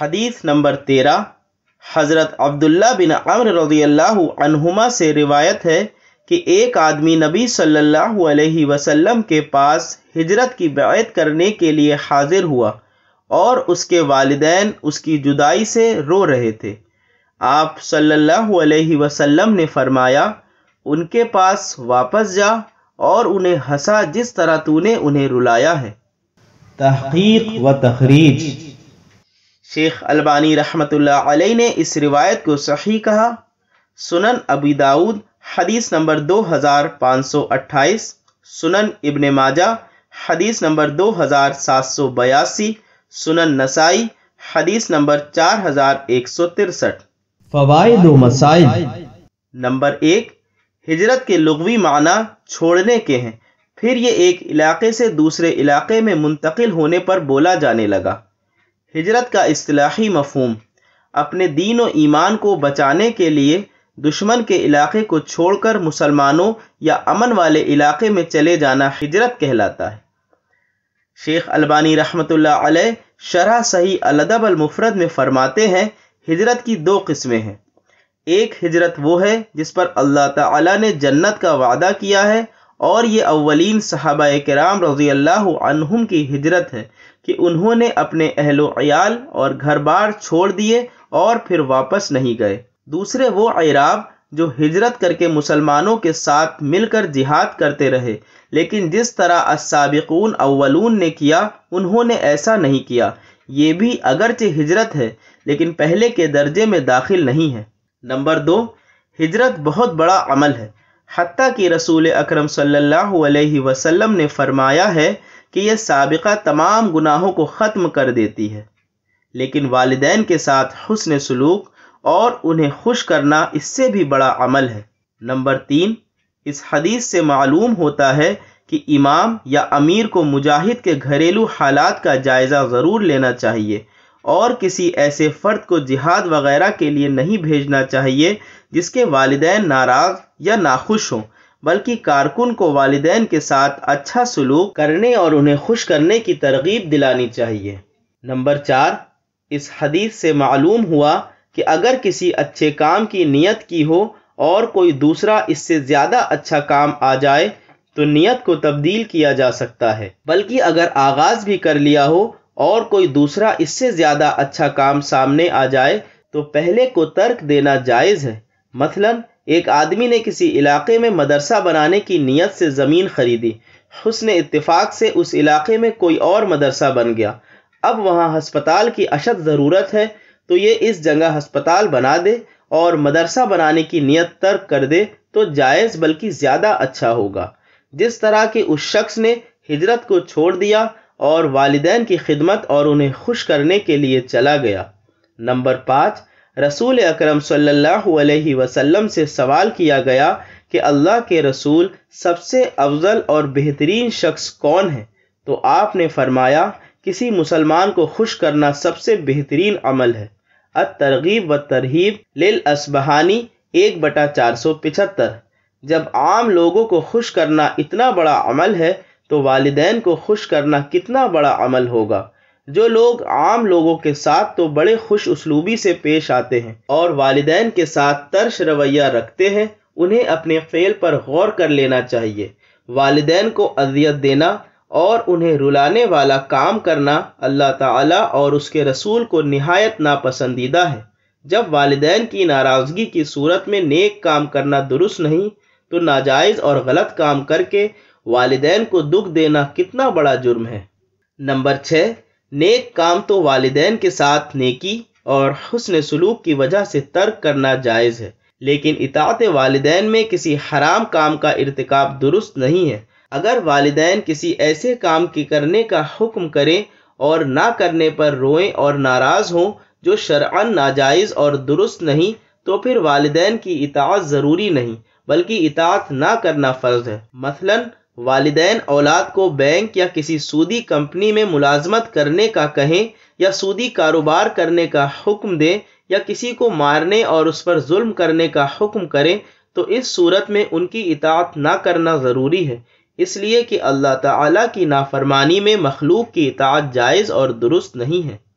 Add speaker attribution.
Speaker 1: حدیث نمبر تیرہ، حضرت عبداللہ بن عمر رضی اللہ عنہما سے روایت ہے کہ ایک آدمی نبی صلی اللہ علیہ وسلم کے پاس ہجرت کی بیعت کرنے کے لیے حاضر ہوا اور اس کے والدین اس کی جدائی سے رو رہے تھے۔ آپ صلی اللہ علیہ وسلم نے فرمایا، ان کے پاس واپس جا اور انہیں ہنسا جس طرح تو نے انہیں رلایا ہے۔ تحقیق و تخریج۔ شیخ البانی رحمۃ اللہ علیہ نے اس روایت کو صحیح کہا۔ سنن ابی داود حدیث نمبر دو ہزار پانچ سو اٹھائیس۔ سنن ابن ماجہ حدیث نمبر دو ہزار سات سو بیاسی۔ سنن نسائی حدیث نمبر چار ہزار ایک سو ترسٹھ۔
Speaker 2: فوائد و مسائل۔
Speaker 1: نمبر ایک ہجرت کے لغوی معنی چھوڑنے کے ہیں۔ پھر یہ ایک علاقے سے دوسرے علاقے میں منتقل ہونے پر بولا جانے لگا۔ ہجرت کا اصطلاحی مفہوم، اپنے دین و ایمان کو بچانے کے لیے دشمن کے علاقے کو چھوڑ کر مسلمانوں یا امن والے علاقے میں چلے جانا ہجرت کہلاتا ہے۔ شیخ البانی رحمۃ اللہ علیہ شرح صحیح الدب المفرد میں فرماتے ہیں، ہجرت کی دو قسمیں ہیں۔ ایک ہجرت وہ ہے جس پر اللہ تعالی نے جنت کا وعدہ کیا ہے اور یہ اولین صحابہ کرام رضی اللہ عنہم کی ہجرت ہے کہ انہوں نے اپنے اہل و عیال اور گھر بار چھوڑ دیے اور پھر واپس نہیں گئے۔ دوسرے وہ عراب جو ہجرت کر کے مسلمانوں کے ساتھ مل کر جہاد کرتے رہے، لیکن جس طرح السابقون اولون نے کیا، انہوں نے ایسا نہیں کیا۔ یہ بھی اگرچہ ہجرت ہے، لیکن پہلے کے درجے میں داخل نہیں ہے۔ نمبر دو، ہجرت بہت بڑا عمل ہے۔ حتیٰ کہ رسول اکرم صلی اللہ علیہ وسلم نے فرمایا ہے کہ یہ سابقہ تمام گناہوں کو ختم کر دیتی ہے۔ لیکن والدین کے ساتھ حسن سلوک اور انہیں خوش کرنا اس سے بھی بڑا عمل ہے۔ نمبر تین، اس حدیث سے معلوم ہوتا ہے کہ امام یا امیر کو مجاہد کے گھریلو حالات کا جائزہ ضرور لینا چاہیے۔ اور کسی ایسے فرد کو جہاد وغیرہ کے لیے نہیں بھیجنا چاہیے جس کے والدین ناراض یا ناخوش ہوں، بلکہ کارکن کو والدین کے ساتھ اچھا سلوک کرنے اور انہیں خوش کرنے کی ترغیب دلانی چاہیے۔ نمبر چار، اس حدیث سے معلوم ہوا کہ اگر کسی اچھے کام کی نیت کی ہو اور کوئی دوسرا اس سے زیادہ اچھا کام آ جائے تو نیت کو تبدیل کیا جا سکتا ہے، بلکہ اگر آغاز بھی کر لیا ہو اور کوئی دوسرا اس سے زیادہ اچھا کام سامنے آ جائے تو پہلے کو ترک دینا جائز ہے۔ مثلا، ایک آدمی نے کسی علاقے میں مدرسہ بنانے کی نیت سے زمین خریدی۔ حسن اتفاق سے اس علاقے میں کوئی اور مدرسہ بن گیا۔ اب وہاں ہسپتال کی اشد ضرورت ہے تو یہ اس جگہ ہسپتال بنا دے اور مدرسہ بنانے کی نیت ترک کر دے تو جائز بلکہ زیادہ اچھا ہوگا۔ جس طرح کہ اس شخص نے ہجرت کو چھوڑ دیا اور والدین کی خدمت اور انہیں خوش کرنے کے لیے چلا گیا۔ نمبر پانچ، رسول اکرم صلی اللہ علیہ وسلم سے سوال کیا گیا کہ اللہ کے رسول سب سے افضل اور بہترین شخص کون ہے تو آپ نے فرمایا، کسی مسلمان کو خوش کرنا سب سے بہترین عمل ہے۔ ترغیب و ترہیب لل اسبہانی ایک بٹا چار سو پچہتر۔ جب عام لوگوں کو خوش کرنا اتنا بڑا عمل ہے تو والدین کو خوش کرنا کتنا بڑا عمل ہوگا۔ جو لوگ عام لوگوں کے ساتھ تو بڑے خوش اسلوبی سے پیش آتے ہیں اور والدین کے ساتھ ترش رویہ رکھتے ہیں، انہیں اپنے فعل پر غور کر لینا چاہیے۔ والدین کو اذیت دینا اور انہیں رلانے والا کام کرنا اللہ تعالیٰ اور اس کے رسول کو نہایت ناپسندیدہ ہے۔ جب والدین کی ناراضگی کی صورت میں نیک کام کرنا درست نہیں، تو ناجائز اور غلط کام کر کے والدین کو دکھ دینا کتنا بڑا جرم ہے۔ نمبر چھ، نیک کام تو والدین کے ساتھ نیکی اور حسن سلوک کی وجہ سے ترک کرنا جائز ہے، لیکن اطاعت والدین میں کسی حرام کام کا ارتکاب درست نہیں ہے۔ اگر والدین کسی ایسے کام کی کرنے کا حکم کریں اور نہ کرنے پر روئیں اور ناراض ہوں، جو شرعن ناجائز اور درست نہیں، تو پھر والدین کی اطاعت ضروری نہیں، بلکہ اطاعت نہ کرنا فرض ہے۔ مثلا والدین اولاد کو بینک یا کسی سودی کمپنی میں ملازمت کرنے کا کہیں یا سودی کاروبار کرنے کا حکم دیں یا کسی کو مارنے اور اس پر ظلم کرنے کا حکم کریں تو اس صورت میں ان کی اطاعت نہ کرنا ضروری ہے۔ اس لیے کہ اللہ تعالیٰ کی نافرمانی میں مخلوق کی اطاعت جائز اور درست نہیں ہے۔